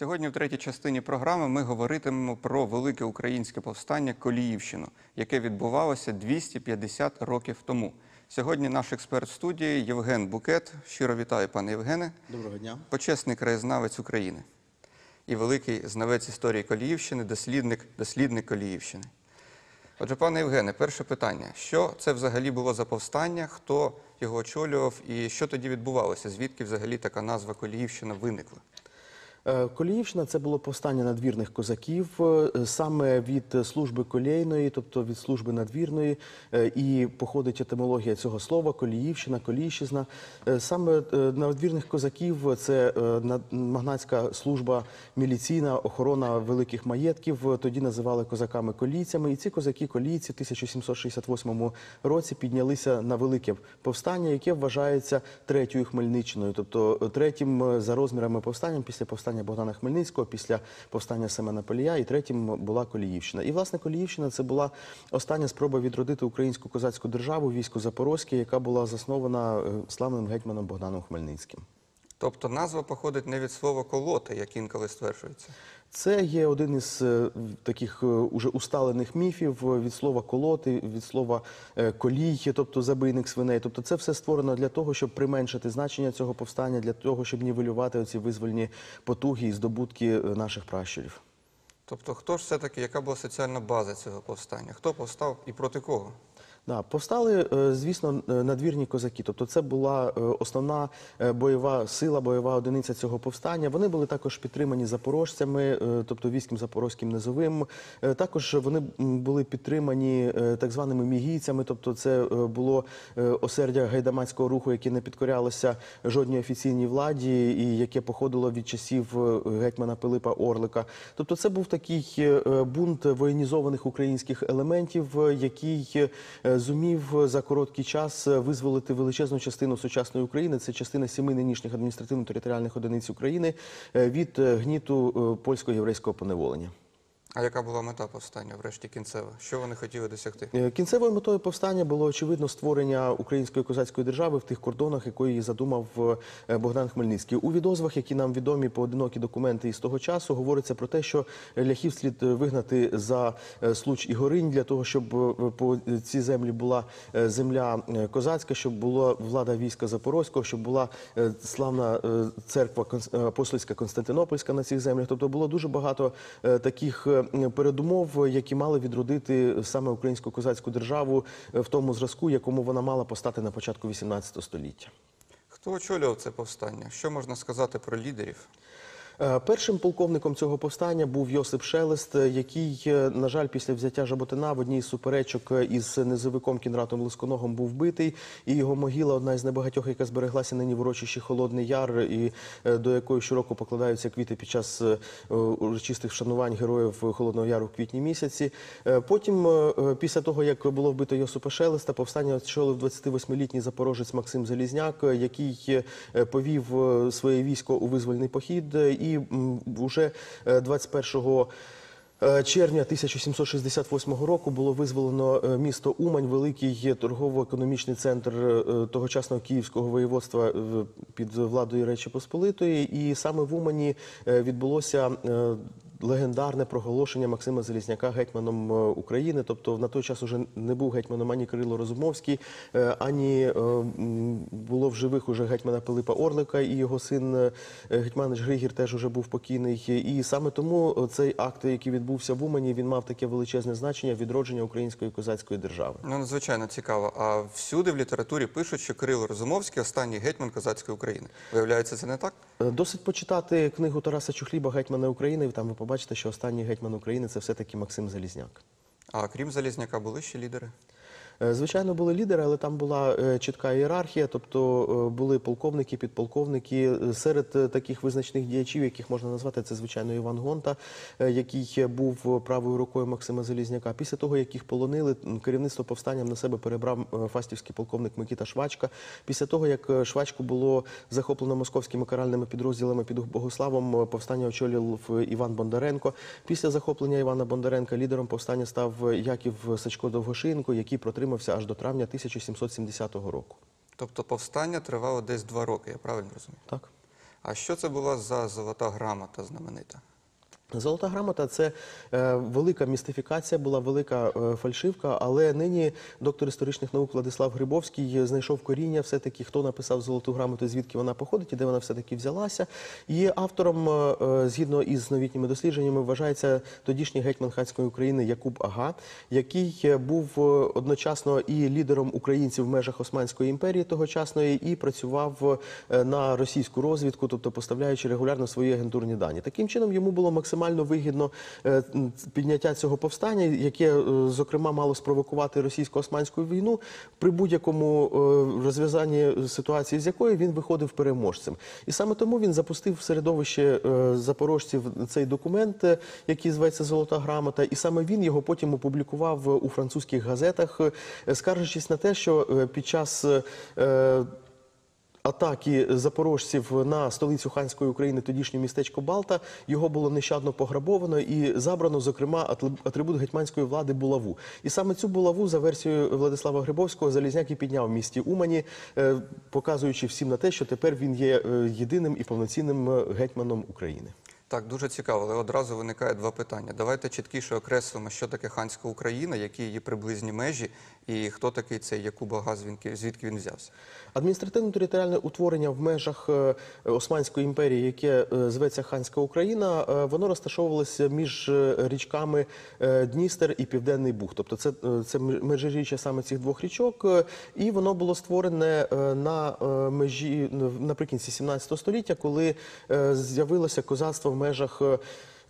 Сьогодні, в третій частині програми, ми говоритимемо про велике українське повстання Коліївщину, яке відбувалося 250 років тому. Сьогодні наш експерт студії Євген Букет. Щиро вітаю, пане Євгене. Доброго дня. Почесний краєзнавець України і великий знавець історії Коліївщини, дослідник, дослідник Коліївщини. Отже, пане Євгене, перше питання: що це взагалі було за повстання? Хто його очолював і що тоді відбувалося? Звідки взагалі така назва Коліївщина виникла? Е, Коліївщина це було повстання надвірних козаків е, саме від служби колійної, тобто від служби надвірної, е, і походить етимологія цього слова Коліївщина, Коліїщизна. Е, Саме надвірних козаків це магнатська служба міліційна, охорона великих маєтків. Тоді називали козаками колійцями. І ці козаки колійці в 1768 році піднялися на велике повстання, яке вважається третьою Хмельниччиною, тобто третім за розмірами повстанням після повстання Богдана Хмельницького, після повстання Семена Полія, і третім була Коліївщина. І власне Коліївщина це була остання спроба відродити українську козацьку державу, військо Запорозьке, яка була заснована е, славним гетьманом Богданом Хмельницьким. Тобто назва походить не від слова колота, як інколи стверджується. Це є один із е, таких е, уже усталених міфів е, від слова колоти, від слова колій, тобто забийник свиней. Тобто це все створено для того, щоб применшити значення цього повстання, для того, щоб нівелювати оці визвольні потуги і здобутки наших пращурів. Тобто, хто ж все-таки, яка була соціальна база цього повстання? Хто повстав і проти кого? Да, повстали, е, звісно, е, надвірні козаки. Тобто, це була е, основна бойова сила, бойова одиниця цього повстання. Вони були також підтримані запорожцями, тобто військом запорозьким низовим. Також вони були підтримані так званими мігійцями, тобто це було осердя гайдамацького руху, яке не підкорялося жодній офіційній владі, і яке походило від часів гетьмана Пилипа Орлика. Тобто, це був такий бунт воєнізованих українських елементів, який зумів за короткий час е, визволити величезну частину сучасної України. Це частина семи нинішніх адміністративно-територіальних одиниць України е, від е, гніту е, польсько-єврейського поневолення. А яка була мета повстання, врешті кінцева? Що вони хотіли досягти? Е, Кінцевою метою повстання було очевидно створення української козацької держави в тих кордонах, якої задумав е, Богдан Хмельницький. У відозвах, які нам відомі поодинокі документи із того часу, говориться про те, що ляхів слід е, вигнати за случ і горинь для того, щоб по цій землі була земля козацька, щоб була влада війська Запорозького, щоб була славна церква апостольська Константинопольська на цих землях. Тобто було дуже багато таких передумов, які мали відродити саме українську козацьку державу е, в тому зразку, якому вона мала постати на початку XVIII століття. Хто очолював це повстання? Що можна сказати про лідерів? Е, Першим полковником цього повстання був Йосип Шелест, е, який, е, на жаль, після взяття Жаботина в одній із суперечок із низовиком Кінратом Лисконогом був вбитий, і його могила одна із небагатьох, яка збереглася нині в урочищі Холодний Яр, і до якої щороку покладаються квіти під час урочистих вшанувань героїв Холодного Яру в квітні місяці. Потім, після того, як було вбито Йосипа Шелеста, повстання очолив 28-літній запорожець Максим Залізняк, який повів своє військо у визвольний похід. е, І вже е, 21 е, червня 1768 року було визволено е, місто Умань, великий торгово-економічний центр е, тогочасного київського воєводства е, під владою Речі Посполитої. І саме в Умані е, відбулося. Легендарне проголошення Максима Залізняка гетьманом е, України. Тобто на той час уже не був гетьманом ані Кирило Розумовський, е, ані е, було в живих уже гетьмана Пилипа Орлика і його син Гетьманич Григір теж уже був покійний. І саме тому цей акт, який відбувся в Умані, він мав таке величезне значення відродження української козацької держави. Ну, надзвичайно цікаво. А всюди в літературі пишуть, що Кирило Розумовський останній гетьман козацької України. Виявляється, це не так? Досить почитати книгу Тараса Чухліба Гетьмана України. Там ви побачите, що останній гетьман України це все-таки Максим Залізняк. А крім Залізняка, були ще лідери? Е, Звичайно, були лідери, але там була е, чітка ієрархія, тобто е, були полковники, підполковники. Серед таких визначних діячів, яких можна назвати, це звичайно Іван Гонта, який був правою рукою Максима Залізняка. Після того, як їх полонили, керівництво повстанням на себе перебрав фастівський полковник Микита Швачка. Після того, як Швачку було захоплено московськими каральними підрозділами під Богославом, повстання очолював Іван Бондаренко. Після захоплення Івана Бондаренка лідером повстання став Яків Сачко Довгошинко, який протримався аж до травня 1770 року. Тобто повстання тривало десь два роки, я правильно розумію? Так. А що це була за золота грамота знаменита? Золота грамота це е, велика містифікація, була велика е, фальшивка, але нині доктор історичних наук Владислав Грибовський знайшов коріння, все-таки хто написав золоту грамоту, звідки вона походить і де вона все-таки взялася. І автором, е, згідно із новітніми дослідженнями, вважається тодішній гетьман ханської України Якуб Ага, який був одночасно і лідером українців в межах Османської імперії тогочасної, і працював на російську розвідку, тобто поставляючи регулярно свої агентурні дані. Таким чином йому було максимально вигідно е, підняття цього повстання, яке е, зокрема мало спровокувати російсько-османську війну, при будь-якому е, розв'язанні ситуації, з якої він виходив переможцем. І саме тому він запустив в середовище запорожців цей документ, який зветься Золота грамота, і саме він його потім опублікував у французьких газетах, скаржачись на те, що під час атаки запорожців на столицю ханської України, тодішнє містечко Балта, його було нещадно пограбовано і забрано, зокрема, атрибут гетьманської влади булаву. І саме цю булаву, за версією Владислава Грибовського, Залізняк і підняв в місті Умані, е, показуючи всім на те, що тепер він є е, єдиним і повноцінним е, гетьманом України. Так, дуже цікаво, але одразу виникає два питання. Давайте чіткіше окреслимо, що таке ханська Україна, які її приблизні межі, і хто такий цей Якуб Ага, звідки, він взявся. Адміністративно-територіальне утворення в межах е, Османської імперії, яке е, зветься Ханська Україна, е, воно розташовувалося між річками Дністер і Південний Буг. Тобто це, це межиріччя саме цих двох річок, і воно було створене на межі наприкінці 17 століття, коли з'явилося козацтво в межах.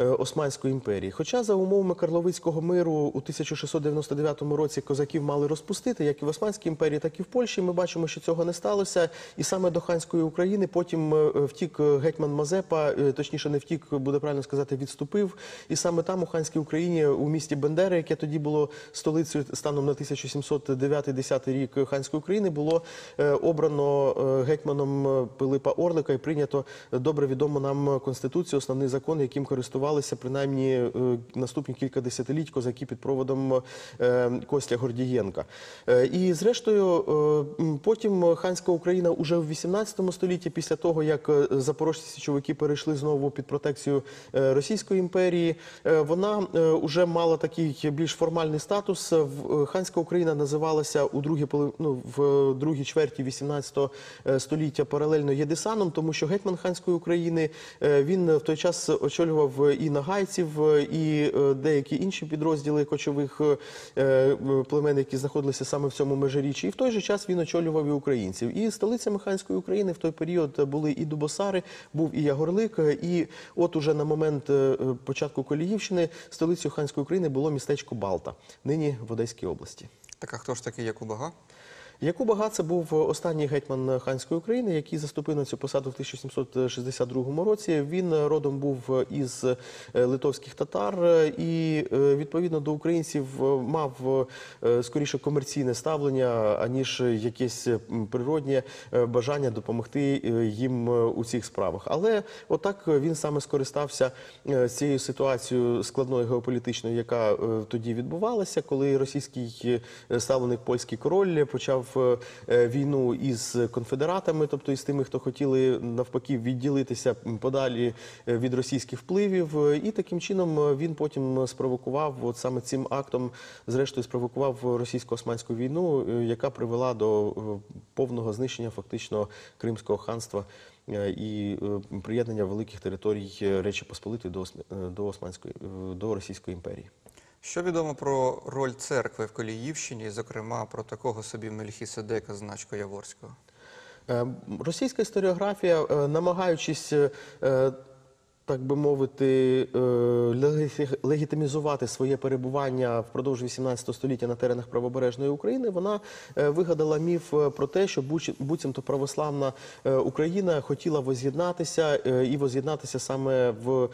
Е, е, Османської імперії. Хоча за умовами Карловицького миру у 1699 році козаків мали розпустити, як і в Османській імперії, так і в Польщі. Ми бачимо, що цього не сталося. І саме до ханської України потім е, втік гетьман Мазепа, е, точніше не втік, буде правильно сказати, відступив. І саме там, у ханській Україні, у місті Бендери, яке тоді було столицею станом на 1709-10 рік ханської України, було е, обрано е, гетьманом е, Пилипа Орлика і прийнято добре відому нам конституцію, основний закон, яким користувалися принаймні е, наступні кілька десятиліть козаки під проводом е, Костя Гордієнка. Е, І зрештою, потім ханська Україна уже в 18 столітті, після того як запорожці січовики перейшли знову під протекцію Російської імперії, вона вже мала такий більш формальний статус. Ханська Україна називалася у другій ну, в другій чверті 18 століття паралельно Єдисаном, тому що гетьман ханської України він в той час очолював і нагайців, е, і е, деякі інші підрозділи кочових е, племен, які знаходилися саме в цьому межиріччі. І в той же час він очолював і українців. І столицями ханської України в той період були і Дубосари, був і Ягорлик. І от уже на момент початку Коліївщини столицею ханської України було містечко Балта, нині в Одеській області. Так, а хто ж такий Якуб Ага? Якуб Ага це був останній гетьман ханської України, який заступив на цю посаду в 1762 році. Він родом був із е, литовських татар і е, відповідно до українців е, мав скоріше комерційне ставлення, аніж якесь природнє бажання допомогти їм у цих справах. Але отак він саме скористався цією ситуацією складною геополітичною, яка тоді відбувалася, коли російський ставленик польський король почав е, війну із конфедератами, тобто із тими, хто хотіли навпаки відділитися подалі е, від російських впливів. І таким чином е, він потім спровокував, от саме цим актом, зрештою, спровокував російсько-османську війну, яка привела до повного знищення фактично Кримського ханства. І приєднання великих територій Речі Посполитої до, до Османської до Російської імперії. Що відомо про роль церкви в Коліївщині, зокрема про такого собі Мельхіседека з Начко Яворського? Е, Російська історіографія, е, намагаючись, е, так би мовити, е, легітимізувати своє перебування впродовж 18 століття на теренах правобережної України, вона е, вигадала міф е, про те, що буцімто православна Україна хотіла воз'єднатися і воз'єднатися саме в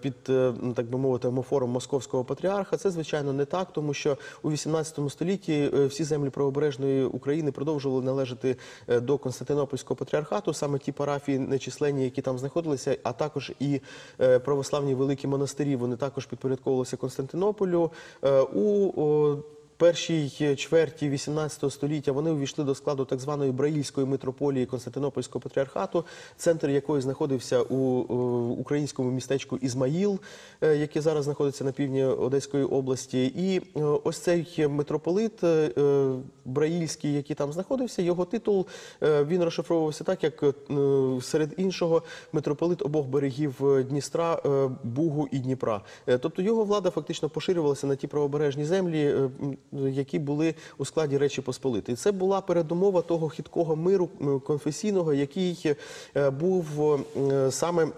під ну, так би мовити омофором московського патріарха. Це звичайно не так, тому що у 18 столітті всі землі правобережної України продовжували належати до Константинопольського патріархату, саме ті парафії нечисленні, які там знаходилися, а також і е, православні великі монастирі. Вони також підпорядковувалися Константинополю. Е, У першій чверті 18 століття вони увійшли до складу так званої Браїльської митрополії Константинопольського патріархату, центр якої знаходився у е, українському містечку Ізмаїл, е, яке зараз знаходиться на півдні Одеської області. І е, ось цей митрополит е, е, Браїльський, який там знаходився, його титул е, він розшифровувався так, як е, серед іншого митрополит обох берегів е, Дністра, е, Бугу і Дніпра. Е, Тобто його влада фактично поширювалася на ті правобережні землі, е, які були у складі Речі Посполитої. Це була передумова того хиткого миру конфесійного, який е, був е, саме.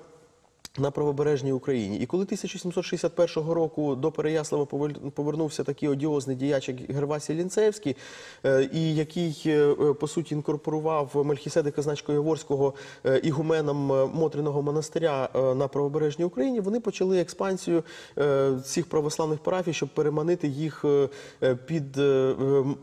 На правобережній Україні, і коли 1761 року до Переяслава повер- повернувся такий одіозний діяч, як Гервасій Лінцевський, е, і який е, по суті інкорпорував Мельхіседека Значко-Яворського е, ігуменом Мотриного монастиря на правобережній Україні, вони почали експансію цих православних парафій, щоб переманити їх під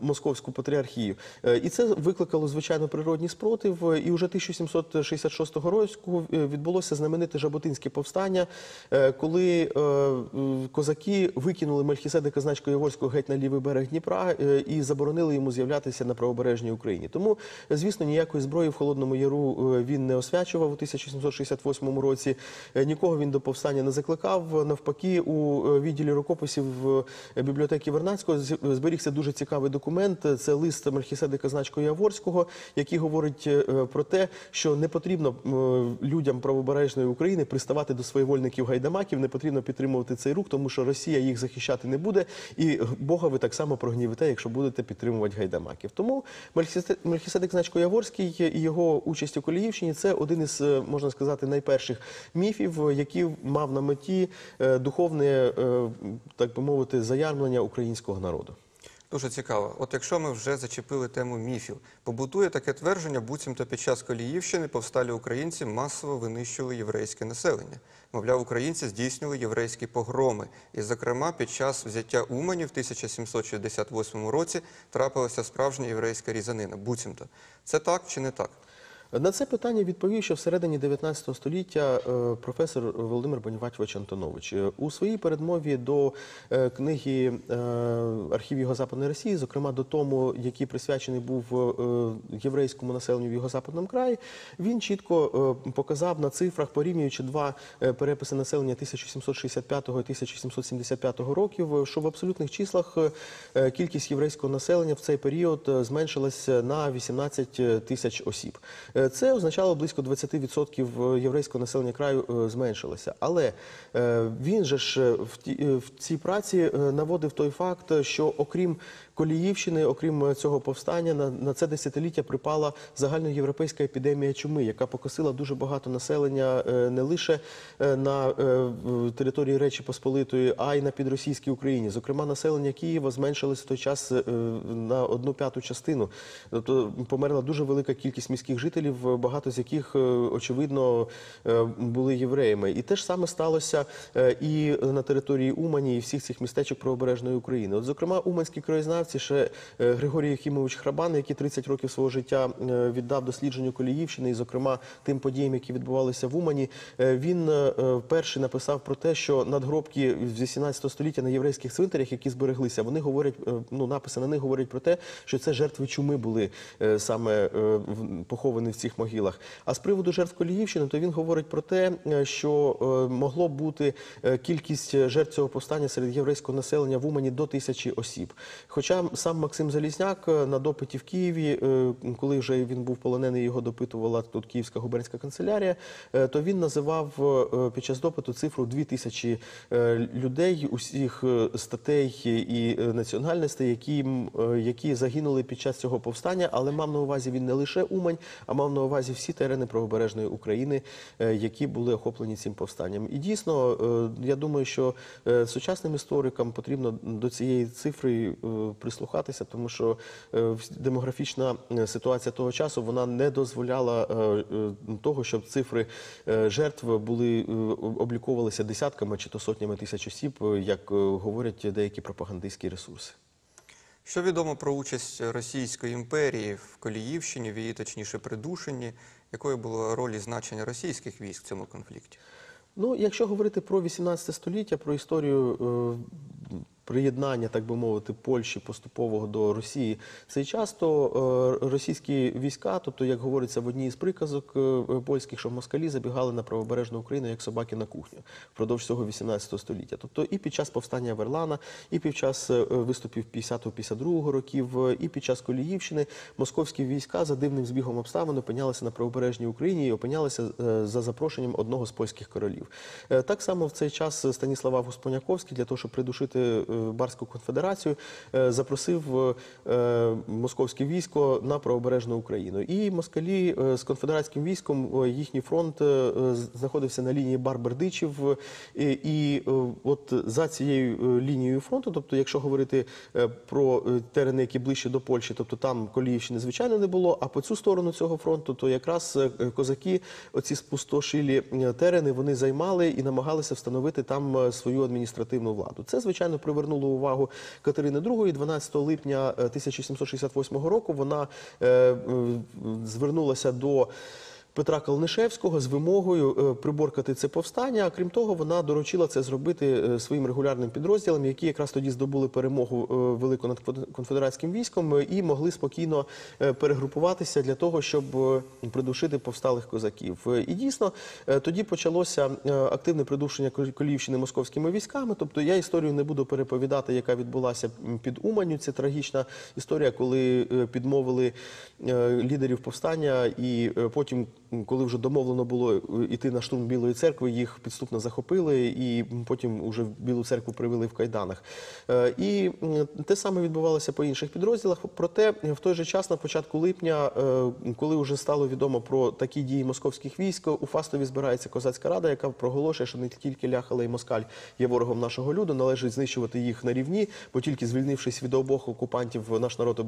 московську патріархію. І це викликало звичайно природній спротив. І вже 1766 року відбулося знамените Жаботинське повстання, е, коли е, козаки викинули Мельхіседека Значко Яворського геть на лівий берег Дніпра е, і заборонили йому з'являтися на правобережній Україні. Тому, звісно, ніякої зброї в Холодному Яру він не освячував у 1768 році. Нікого він до повстання не закликав. Навпаки, у відділі рукописів бібліотеки Вернадського зберігся дуже цікавий документ. Це лист Мельхіседека Значко Яворського, який говорить про те, що не потрібно людям правобережної України приставати до своєвольників гайдамаків, не потрібно підтримувати цей рух, тому що Росія їх захищати не буде, і Бога ви так само прогнівите, якщо будете підтримувати гайдамаків. Тому Мельхісе- Мельхіседек Значко Яворський і його участь у Коліївщині це один із е, можна сказати найперших міфів, який мав на меті е, духовне, е, так би мовити, заярмлення українського народу. Дуже цікаво. От якщо ми вже зачепили тему міфів, побутує таке твердження, буцімто під час Коліївщини повсталі українці масово винищували єврейське населення. Мовляв, українці здійснювали єврейські погроми. І, зокрема, під час взяття Умані в 1768 році трапилася справжня єврейська різанина. Буцімто. Це так чи не так? На це питання відповів, що всередині 19 століття е, професор Володимир Бонівачович Антонович Е, у своїй передмові до е, книги Архів Юго-Западної Росії, зокрема до тому, який присвячений був єврейському населенню в Юго-Западному краї, він чітко показав на цифрах, порівнюючи два переписи населення 1765 і 1775 років, що в абсолютних числах кількість єврейського населення в цей період зменшилась на 18 тисяч осіб. Е, Це означало близько 20% єврейського населення краю е, зменшилося. Але е, він же ж е, в ті- е, в цій праці е, наводив той факт, що окрім Коліївщини, окрім е, цього повстання, на, на це десятиліття припала загальноєвропейська епідемія чуми, яка покосила дуже багато населення е, не лише е, на е, території Речі Посполитої, а й на підросійській Україні. Зокрема, населення Києва зменшилось в той час е, на одну п'яту частину. Тобто померла дуже велика кількість міських жителів, багато з яких е, очевидно е, були євреями. І те ж саме сталося е, і на території Умані і всіх цих містечок правобережної України. От, зокрема, уманські краєзнавці ще Григорій Єхімович Храбан, який 30 років свого життя віддав дослідженню Коліївщини, і, зокрема, тим подіям, які відбувалися в Умані, він перший написав про те, що надгробки з 18 століття на єврейських цвинтарях, які збереглися, вони говорять, ну написи на них говорять про те, що це жертви чуми були саме поховані в цих могилах. А з приводу жертв Коліївщини, то він говорить про те, е, що е, могло бути е, кількість жертв цього повстання серед єврейського населення в Умані до тисячі осіб. Хоча сам Максим Залізняк на допиті в Києві, коли вже він був полонений, його допитувала тут Київська губернська канцелярія, то він називав під час допиту цифру 2 тисячі е, людей усіх статей і національностей, які, які загинули під час цього повстання, але мав на увазі він не лише Умань, а мав на увазі всі терени правобережної України, е, які були охоплені цим повстанням. І дійсно, е, я думаю, що е, сучасним історикам потрібно до цієї цифри прислухатися, тому що демографічна ситуація того часу вона не дозволяла того, щоб цифри жертв були обліковувалися десятками чи то сотнями тисяч осіб, як говорять деякі пропагандистські ресурси. Що відомо про участь Російської імперії в Коліївщині, в її точніше придушенні, якою було роль і значення російських військ в цьому конфлікті? Ну, якщо говорити про 18 століття, про історію е, приєднання, так би мовити, Польщі поступового до Росії, цей часто е, російські війська, тобто, як говориться в одній із приказок е, польських, що москалі забігали на правобережну Україну як собаки на кухню впродовж цього 18 століття. Тобто і під час повстання Верлана, і під час е, виступів 50-52 років, і під час Коліївщини московські війська за дивним збігом обставин опинялися на правобережній Україні і опинялися за запрошенням одного з польських королів. Так само в цей час Станіслав Август для того, щоб придушити Барську конфедерацію, е, запросив е, московське військо на правобережну Україну. І москалі е, з конфедератським військом їхній фронт знаходився на лінії Бар-Бердичів. І, от за цією лінією фронту, тобто, якщо говорити про терени, які ближче до Польщі, тобто там Коліївщини звичайно не було. А по цю сторону цього фронту, то якраз козаки, оці спустошилі терени, вони займали і намагалися встановити там свою адміністративну владу. Це звичайно привернуло увагу Катерини II. 12 липня е, 1768 року вона е, е, звернулася до. Петра Калнишевського з вимогою е, приборкати це повстання. А крім того, вона доручила це зробити е, своїм регулярним підрозділам, які якраз тоді здобули перемогу е, велику над конфедератським військом і могли спокійно перегрупуватися для того, щоб придушити повсталих козаків. І дійсно тоді почалося активне придушення Кол- Коліївщини московськими військами. Тобто я історію не буду переповідати, яка відбулася під Уманню. Це трагічна історія, коли підмовили лідерів повстання, і потім, коли вже домовлено було е, йти на штурм Білої церкви, їх підступно захопили, і потім уже в Білу церкву привели в кайданах. Е, І те саме відбувалося по інших підрозділах. Проте е, в той же час, на початку липня, е, коли вже стало відомо про такі дії московських військ, у Фастові збирається козацька рада, яка проголошує, що не тільки ляха, але й москаль є ворогом нашого люду, належить знищувати їх на рівні, бо тільки звільнившись від обох окупантів, наш народ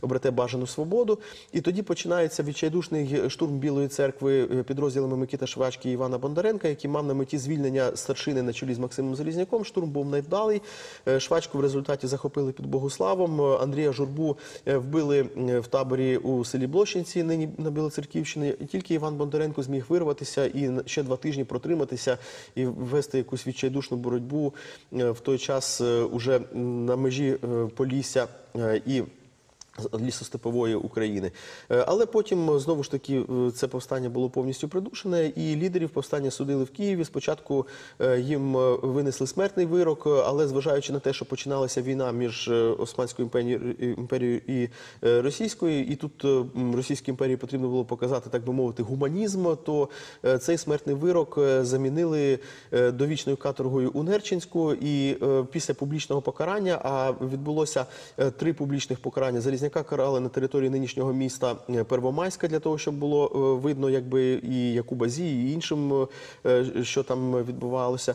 обрете бажану свободу. І тоді починається відчайдушний штурм Білої церкви е, підрозділами Микита Швачки і Івана Бондаренка, який мав на меті звільнення старшини на чолі з Максимом Залізняком. Штурм був невдалий. Е, Швачку в результаті захопили під Богославом. Е, Андрія Журбу вбили в таборі у селі Блощинці, нині на Білоцерківщині. Тільки Іван Бондаренко зміг вирватися і ще два тижні протриматися і вести якусь відчайдушну боротьбу в той час уже на межі Полісся і лісостепової України. Е, Але потім е, знову ж таки е, це повстання було повністю придушене, і лідерів повстання судили в Києві. Спочатку їм винесли смертний вирок, але зважаючи на те, що починалася війна між Османською імперією і Російською, і тут Російській імперії потрібно було показати, так би мовити, гуманізм, то цей смертний вирок замінили довічною каторгою у Нерчинську. І після публічного покарання, а відбулося три публічних покарання. Залізняка карали на території нинішнього міста е, Первомайська для того, щоб було е, видно, якби і Якубазі, і іншим, е, що там відбувалося.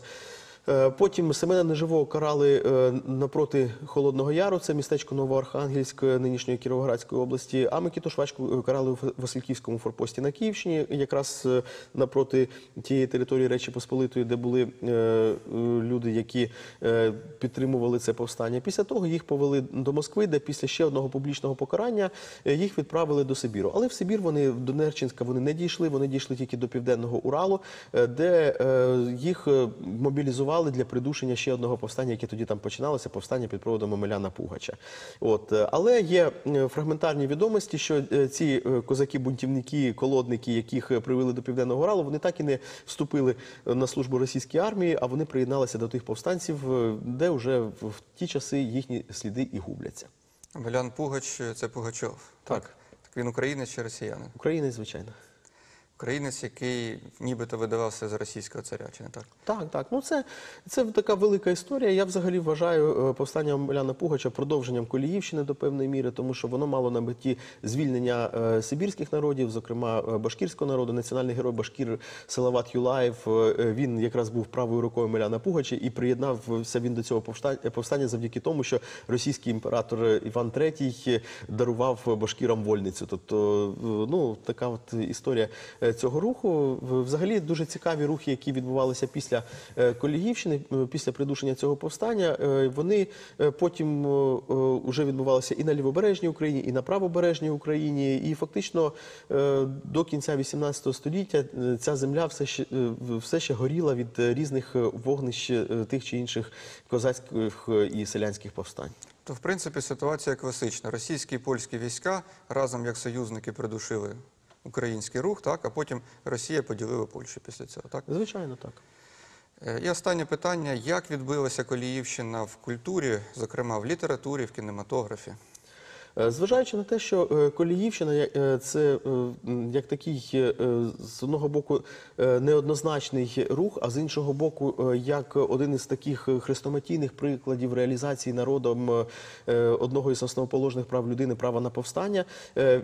Е, Потім Семена Неживого карали е, напроти Холодного Яру, це містечко Новоархангельськ нинішньої Кіровоградської області. А Микиту Швачку е, карали у Васильківському форпості на Київщині, якраз напроти тієї території Речі Посполитої, де були люди, які підтримували це повстання. Після того їх повели до Москви, де після ще одного публічного покарання їх відправили до Сибіру. Але в Сибір вони до Нерчинська вони не дійшли. Вони дійшли тільки до південного Уралу, де їх е, мобілізували для придушення ще одного повстання, яке тоді там починалося, повстання під проводом Омеляна Пугача. От е, але є е, фрагментарні відомості, що е, ці козаки-бунтівники, колодники, яких привели до південного Уралу, вони так і не вступили на службу російській армії, а вони приєдналися до тих повстанців, де вже в ті часи їхні сліди і губляться. Белян Пугач це Пугачов. Так. Так він українець чи росіянин? України, звичайно. Українець, який нібито видавався за російського царя, чи не так? Так, так. Ну це, це така велика історія. Я взагалі вважаю е, повстання Омеляна Пугача продовженням Коліївщини до певної міри, тому що воно мало на меті звільнення е, сибірських народів, зокрема е, башкірського народу. Національний герой Башкір Селават Юлаєв. е, Він якраз був правою рукою Омеляна Пугача і приєднався він до цього повста- повстання завдяки тому, що російський імператор Іван III дарував башкірам вольницю. Тобто, е, ну така от історія. Е, цього руху. Взагалі дуже цікаві рухи, які відбувалися після е, Колігівщини, е, після придушення цього повстання. Вони потім вже відбувалися і на лівобережній Україні, і на правобережній Україні. І фактично до кінця 18 століття ця земля все ще, все ще горіла від різних вогнищ тих чи інших козацьких і селянських повстань. То, в принципі, ситуація класична. Російські і польські війська разом як союзники придушили український рух, так, а потім Росія поділила Польщу після цього. Так? Звичайно, так. Е, І останнє питання: як відбилася Коліївщина в культурі, зокрема в літературі, в кінематографі? Е, Зважаючи на те, що е, Коліївщина е, це як такий з одного боку неоднозначний рух, а з іншого боку, як один із таких хрестоматійних прикладів реалізації народом одного із основоположних прав людини права на повстання,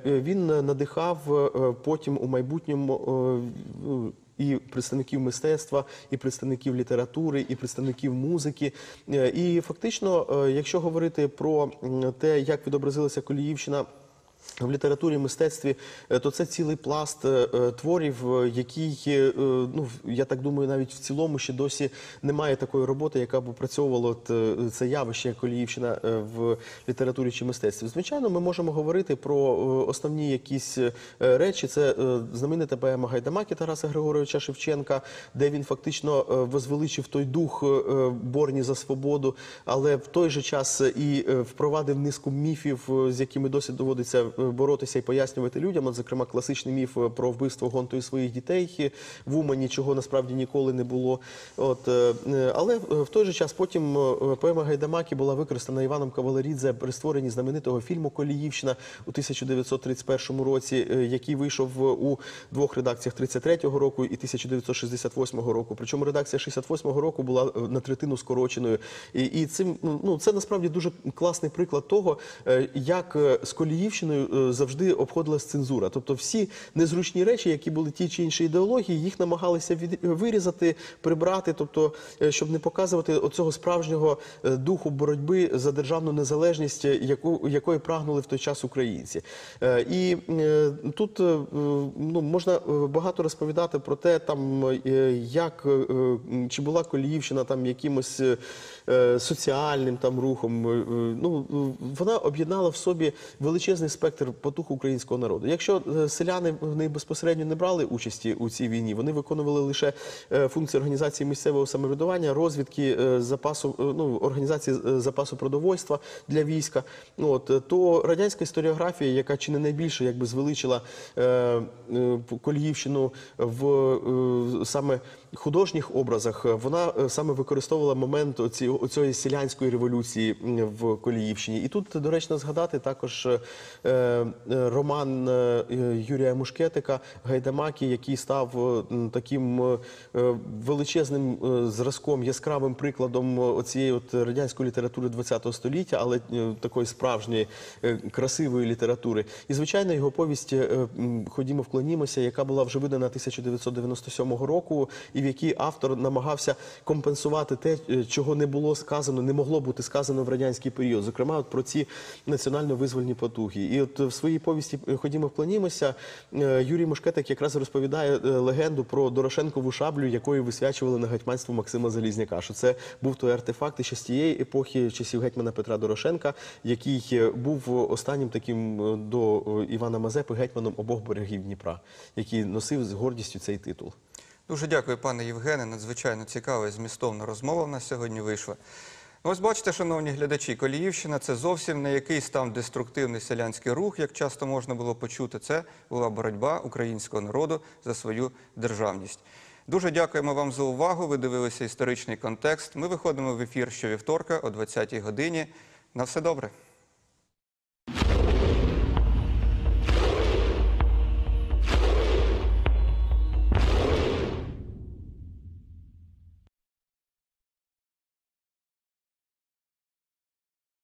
він надихав потім у майбутньому. І представників мистецтва, і представників літератури, і представників музики. Е, І фактично, е, якщо говорити про те, як відобразилася Коліївщина. В літературі, мистецтві, е, то це цілий пласт е, е, творів, який, ну, я так думаю, навіть в цілому ще досі немає такої роботи, яка б опрацьовувала це явище, Коліївщина в літературі чи мистецтві. Звичайно, ми можемо говорити про основні якісь речі. Це знаменита поема Гайдамаки Тараса Григоровича Шевченка, де він фактично возвеличив той дух борні за свободу, але в той же час і впровадив низку міфів, з якими досі доводиться боротися і пояснювати людям. От, зокрема, класичний міф е, про вбивство гонтою своїх дітей е, в Умані, чого насправді ніколи не було. От, е, е, але в той же час потім е, поема Гайдамаки була використана Іваном Кавалерідзе при створенні знаменитого фільму Коліївщина у 1931 році, е, який вийшов у двох редакціях 33-го року і 1968 року. Причому редакція 68-го року була е, на третину скороченою. І, і цим ну це насправді дуже класний приклад того, е, як е, з Коліївщиною е, завжди обходилась цензура. Тобто всі незручні речі, які були ті чи інші ідеології, їх намагалися вирізати, прибрати, тобто, е, щоб не показувати оцього справжнього е, духу боротьби за державну незалежність, яку якої прагнули в той час українці. І тут ну можна багато розповідати про те, там як чи була Коліївщина там якимось соціальним там рухом. е, е, Ну е, вона об'єднала в собі величезний спектр потух українського народу. Якщо е, селяни вони безпосередньо не брали участі у цій війні, вони виконували лише е, функції організації місцевого самоврядування, розвідки е, запасу, е, ну організації е, запасу продовольства для війська. Ну от е, то радянська історіографія, яка чи не найбільше якби звеличила е, е, Коліївщину в е, саме художніх образах, е, вона е, саме використовувала момент оці, оцієї селянської революції в Коліївщині. І тут доречно згадати також е, роман Юрія Мушкетика Гайдамакі, який став таким величезним зразком, яскравим прикладом оцієї от радянської літератури ХХ століття, але такої справжньої красивої літератури. І звичайно, його повість Ходімо вклонімося, яка була вже видана 1997 року, і в якій автор намагався компенсувати те, е, чого не було сказано, не могло бути сказано в радянський період. Зокрема, от про ці національно-визвольні потуги. І от в своїй повісті е, Ходімо вклонімося. е, Юрій Мушкетик якраз розповідає легенду про Дорошенкову шаблю, якою висвячували на гетьманство Максима Залізняка. Що це був той артефакт ще з тієї епохи часів гетьмана Петра Дорошенка, який був останнім таким до Івана Мазепи гетьманом обох берегів Дніпра, який носив з гордістю цей титул. Дуже дякую, пане Євгене. Надзвичайно цікава і змістовна розмова в нас сьогодні вийшла. Ну, ось бачите, шановні глядачі, Коліївщина це зовсім не якийсь там деструктивний селянський рух, як часто можна було почути. Це була боротьба українського народу за свою державність. Дуже дякуємо вам за увагу. Ви дивилися історичний контекст. Ми виходимо в ефір щовівторка о 20-й годині. На все добре.